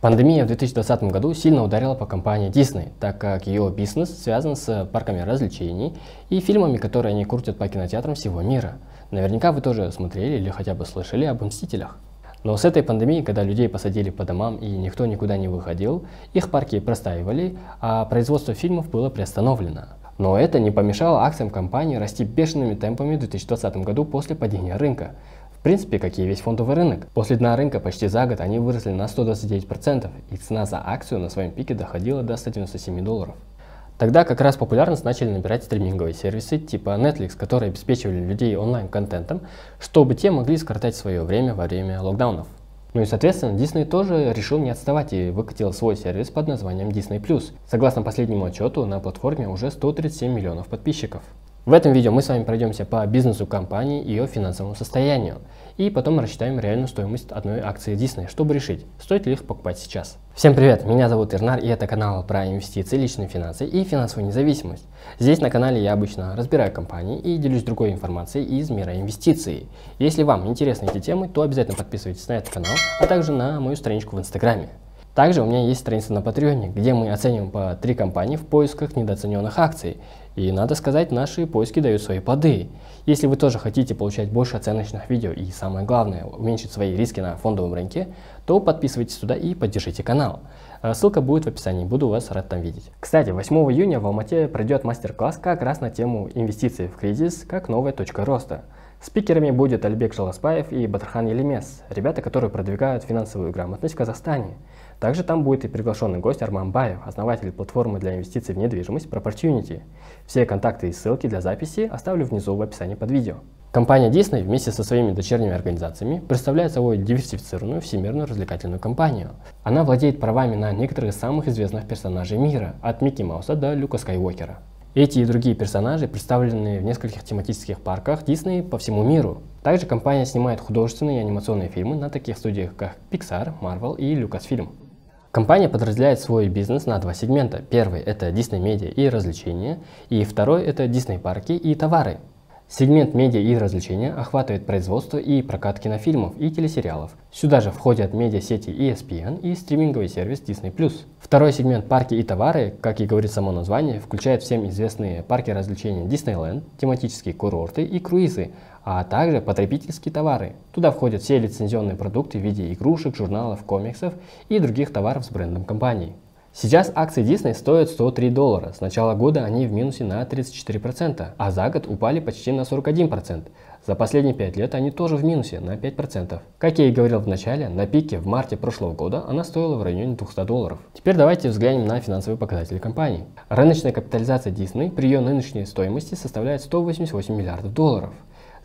Пандемия в 2020 году сильно ударила по компании Disney, так как ее бизнес связан с парками развлечений и фильмами, которые они крутят по кинотеатрам всего мира. Наверняка вы тоже смотрели или хотя бы слышали об «Мстителях». Но с этой пандемией, когда людей посадили по домам и никто никуда не выходил, их парки простаивали, а производство фильмов было приостановлено. Но это не помешало акциям компании расти бешеными темпами в 2020 году после падения рынка. В принципе, как и весь фондовый рынок. После дна рынка почти за год они выросли на 129%, и цена за акцию на своем пике доходила до 197 долларов. Тогда как раз популярность начали набирать стриминговые сервисы типа Netflix, которые обеспечивали людей онлайн-контентом, чтобы те могли скоротать свое время во время локдаунов. Ну и соответственно Disney тоже решил не отставать и выкатил свой сервис под названием Disney+. Согласно последнему отчету, на платформе уже 137 миллионов подписчиков. В этом видео мы с вами пройдемся по бизнесу компании и ее финансовому состоянию. И потом рассчитаем реальную стоимость одной акции Disney, чтобы решить, стоит ли их покупать сейчас. Всем привет, меня зовут Ирнар и это канал про инвестиции, личные финансы и финансовую независимость. Здесь на канале я обычно разбираю компании и делюсь другой информацией из мира инвестиций. Если вам интересны эти темы, то обязательно подписывайтесь на этот канал, а также на мою страничку в инстаграме. Также у меня есть страница на Патреоне, где мы оцениваем по три компании в поисках недооцененных акций. И надо сказать, наши поиски дают свои плоды. Если вы тоже хотите получать больше оценочных видео и самое главное, уменьшить свои риски на фондовом рынке, то подписывайтесь туда и поддержите канал. Э, ссылка будет в описании, буду вас рад там видеть. Кстати, 8 июня в Алмате пройдет мастер-класс как раз на тему инвестиций в кризис как новая точка роста. Спикерами будет Альбек Жаласпаев и Батархан Елемес, ребята, которые продвигают финансовую грамотность в Казахстане. Также там будет и приглашенный гость Арман Баев, основатель платформы для инвестиций в недвижимость Proportunity. Все контакты и ссылки для записи оставлю внизу в описании под видео. Компания Disney вместе со своими дочерними организациями представляет собой диверсифицированную всемирную развлекательную компанию. Она владеет правами на некоторых из самых известных персонажей мира, от Микки Мауса до Люка Скайуокера. Эти и другие персонажи представлены в нескольких тематических парках Disney по всему миру. Также компания снимает художественные и анимационные фильмы на таких студиях, как Pixar, Marvel и Lucasfilm. Компания подразделяет свой бизнес на два сегмента. Первый – это Disney Media и развлечения, и второй – это Disney парки и товары. Сегмент медиа и развлечения охватывает производство и прокат кинофильмов и телесериалов. Сюда же входят медиасети ESPN и стриминговый сервис Disney+. Второй сегмент парки и товары, как и говорит само название, включает всем известные парки развлечений Disneyland, тематические курорты и круизы, а также потребительские товары. Туда входят все лицензионные продукты в виде игрушек, журналов, комиксов и других товаров с брендом компании. Сейчас акции Disney стоят 103 доллара. С начала года они в минусе на 34%, а за год упали почти на 41%. За последние 5 лет они тоже в минусе на 5%. Как я и говорил в начале, на пике в марте прошлого года она стоила в районе 200 долларов. Теперь давайте взглянем на финансовые показатели компании. Рыночная капитализация Disney при ее нынешней стоимости составляет 188 миллиардов долларов.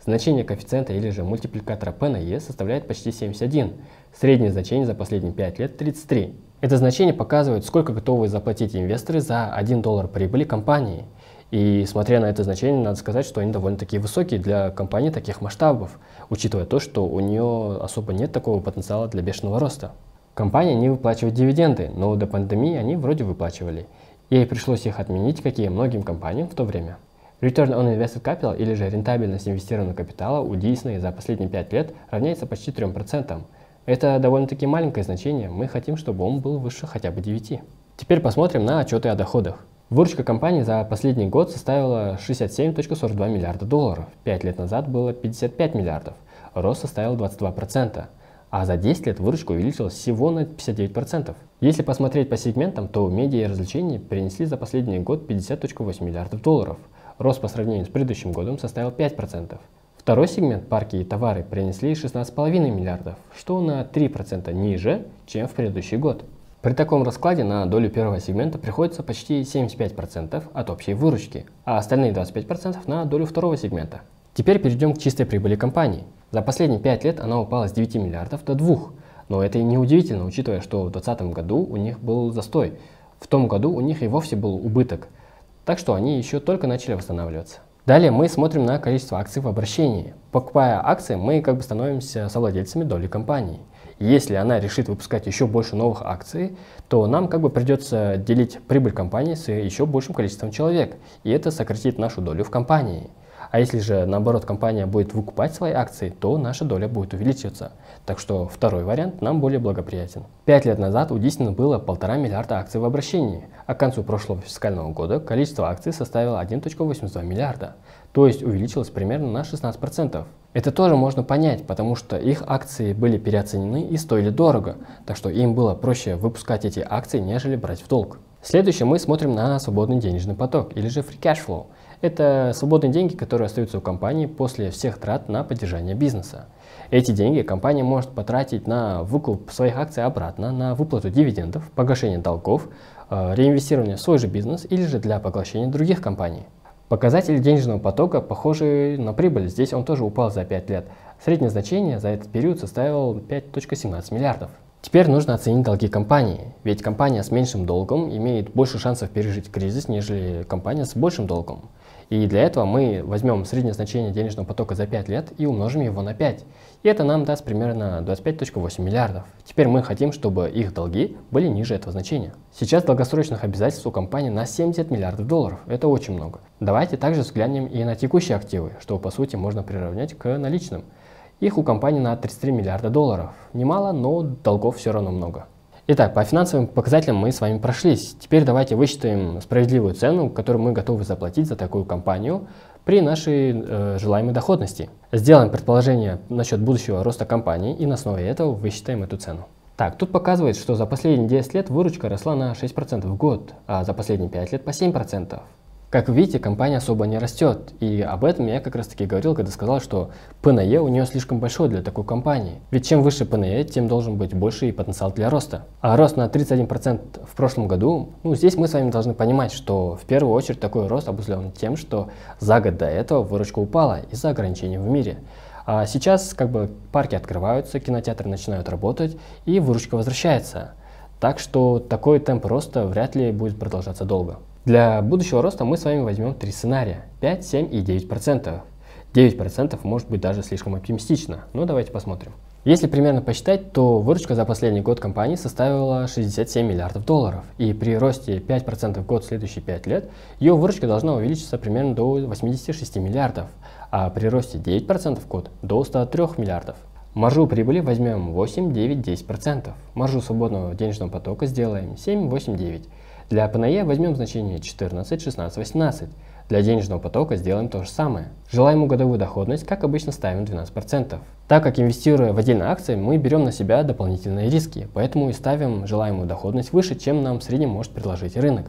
Значение коэффициента или же мультипликатора P на E составляет почти 71. Среднее значение за последние 5 лет 33. Это значение показывает, сколько готовы заплатить инвесторы за 1 доллар прибыли компании. И смотря на это значение, надо сказать, что они довольно-таки высокие для компании таких масштабов, учитывая то, что у нее особо нет такого потенциала для бешеного роста. Компания не выплачивает дивиденды, но до пандемии они вроде выплачивали. Ей пришлось их отменить, как и многим компаниям в то время. Return on Invested Capital или же рентабельность инвестированного капитала у Disney за последние 5 лет равняется почти 3%. Это довольно-таки маленькое значение, мы хотим, чтобы он был выше хотя бы 9. Теперь посмотрим на отчеты о доходах. Выручка компании за последний год составила 67.42 миллиарда долларов, 5 лет назад было 55 миллиардов, рост составил 22%, а за 10 лет выручка увеличилась всего на 59%. Если посмотреть по сегментам, то медиа и развлечения принесли за последний год 50.8 миллиардов долларов, рост по сравнению с предыдущим годом составил 5%. Второй сегмент парки и товары принесли 16,5 миллиардов, что на 3% ниже, чем в предыдущий год. При таком раскладе на долю первого сегмента приходится почти 75% от общей выручки, а остальные 25% на долю второго сегмента. Теперь перейдем к чистой прибыли компании. За последние 5 лет она упала с 9 миллиардов до 2, но это и не удивительно, учитывая, что в 2020 году у них был застой. В том году у них и вовсе был убыток, так что они еще только начали восстанавливаться. Далее мы смотрим на количество акций в обращении. Покупая акции, мы как бы становимся совладельцами доли компании. Если она решит выпускать еще больше новых акций, то нам как бы придется делить прибыль компании с еще большим количеством человек, и это сократит нашу долю в компании. А если же наоборот компания будет выкупать свои акции, то наша доля будет увеличиваться. Так что второй вариант нам более благоприятен. Пять лет назад у Disney было полтора миллиарда акций в обращении, а к концу прошлого фискального года количество акций составило 1.82 миллиарда, то есть увеличилось примерно на 16%. Это тоже можно понять, потому что их акции были переоценены и стоили дорого, так что им было проще выпускать эти акции, нежели брать в долг. Следующее мы смотрим на свободный денежный поток, или же free cash flow. Это свободные деньги, которые остаются у компании после всех трат на поддержание бизнеса. Эти деньги компания может потратить на выкуп своих акций обратно, на выплату дивидендов, погашение долгов, э, реинвестирование в свой же бизнес или же для поглощения других компаний. Показатель денежного потока похожий на прибыль. Здесь он тоже упал за 5 лет. Среднее значение за этот период составил 5.17 миллиардов. Теперь нужно оценить долги компании, ведь компания с меньшим долгом имеет больше шансов пережить кризис, нежели компания с большим долгом. И для этого мы возьмем среднее значение денежного потока за 5 лет и умножим его на 5. И это нам даст примерно 25.8 миллиардов. Теперь мы хотим, чтобы их долги были ниже этого значения. Сейчас долгосрочных обязательств у компании на 70 миллиардов долларов. Это очень много. Давайте также взглянем и на текущие активы, что по сути можно приравнять к наличным. Их у компании на 33 миллиарда долларов. Немало, но долгов все равно много. Итак, по финансовым показателям мы с вами прошлись. Теперь давайте высчитаем справедливую цену, которую мы готовы заплатить за такую компанию при нашей э, желаемой доходности. Сделаем предположение насчет будущего роста компании и на основе этого высчитаем эту цену. Так, тут показывает, что за последние 10 лет выручка росла на 6% в год, а за последние 5 лет по 7%. Как видите, компания особо не растет, и об этом я как раз таки говорил, когда сказал, что ПНЕ у нее слишком большой для такой компании. Ведь чем выше ПНЕ, тем должен быть больше и потенциал для роста. А рост на 31% в прошлом году, ну здесь мы с вами должны понимать, что в первую очередь такой рост обусловлен тем, что за год до этого выручка упала из-за ограничений в мире. А сейчас как бы парки открываются, кинотеатры начинают работать и выручка возвращается. Так что такой темп роста вряд ли будет продолжаться долго. Для будущего роста мы с вами возьмем три сценария 5, 7 и 9%. 9% может быть даже слишком оптимистично, но давайте посмотрим. Если примерно посчитать, то выручка за последний год компании составила 67 миллиардов долларов, и при росте 5% в год в следующие 5 лет ее выручка должна увеличиться примерно до 86 миллиардов, а при росте 9% в год до 103 миллиардов. Маржу прибыли возьмем 8, 9, 10%. Маржу свободного денежного потока сделаем 7, 8, 9%. Для ПНЕ возьмем значение 14, 16, 18. Для денежного потока сделаем то же самое. Желаемую годовую доходность, как обычно, ставим 12%. Так как инвестируя в отдельные акции, мы берем на себя дополнительные риски, поэтому и ставим желаемую доходность выше, чем нам в среднем может предложить рынок.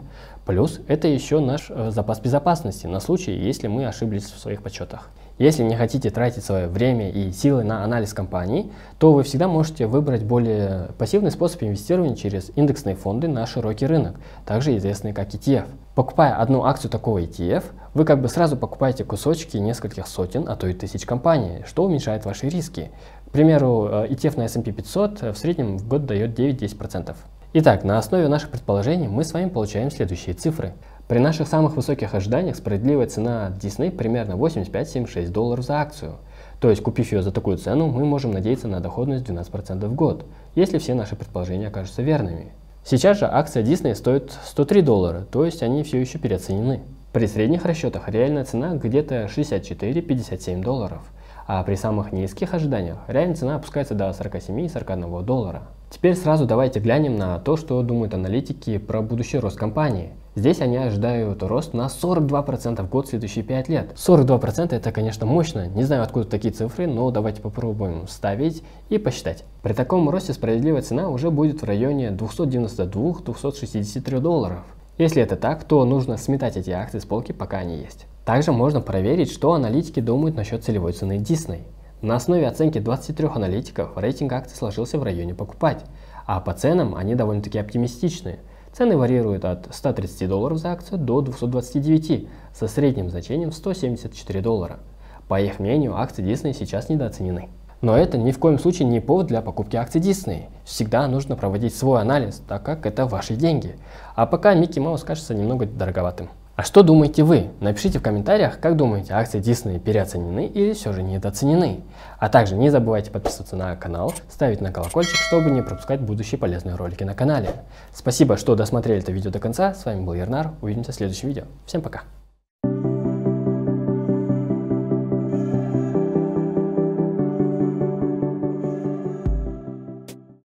Плюс это еще наш э, запас безопасности на случай, если мы ошиблись в своих подсчетах. Если не хотите тратить свое время и силы на анализ компаний, то вы всегда можете выбрать более пассивный способ инвестирования через индексные фонды на широкий рынок, также известные как ETF. Покупая одну акцию такого ETF, вы как бы сразу покупаете кусочки нескольких сотен, а то и тысяч компаний, что уменьшает ваши риски. К примеру, э, ETF на S&P 500 в среднем в год дает 9-10%. Итак, на основе наших предположений мы с вами получаем следующие цифры. При наших самых высоких ожиданиях справедливая цена Disney примерно 85-76 долларов за акцию. То есть, купив ее за такую цену, мы можем надеяться на доходность 12% в год, если все наши предположения окажутся верными. Сейчас же акция Disney стоит 103 доллара, то есть они все еще переоценены. При средних расчетах реальная цена где-то 64-57 долларов, а при самых низких ожиданиях реальная цена опускается до 47-41 доллара. Теперь сразу давайте глянем на то, что думают аналитики про будущий рост компании. Здесь они ожидают рост на 42% в год в следующие 5 лет. 42% это, конечно, мощно. Не знаю, откуда такие цифры, но давайте попробуем ставить и посчитать. При таком росте справедливая цена уже будет в районе 292-263 долларов. Если это так, то нужно сметать эти акции с полки, пока они есть. Также можно проверить, что аналитики думают насчет целевой цены Disney. На основе оценки 23 аналитиков рейтинг акций сложился в районе покупать, а по ценам они довольно-таки оптимистичные. Цены варьируют от 130 долларов за акцию до 229 со средним значением 174 доллара. По их мнению, акции Disney сейчас недооценены. Но это ни в коем случае не повод для покупки акций Disney. Всегда нужно проводить свой анализ, так как это ваши деньги. А пока Микки Маус кажется немного дороговатым. А что думаете вы? Напишите в комментариях, как думаете, акции Disney переоценены или все же недооценены. А также не забывайте подписываться на канал, ставить на колокольчик, чтобы не пропускать будущие полезные ролики на канале. Спасибо, что досмотрели это видео до конца. С вами был Ернар. Увидимся в следующем видео. Всем пока.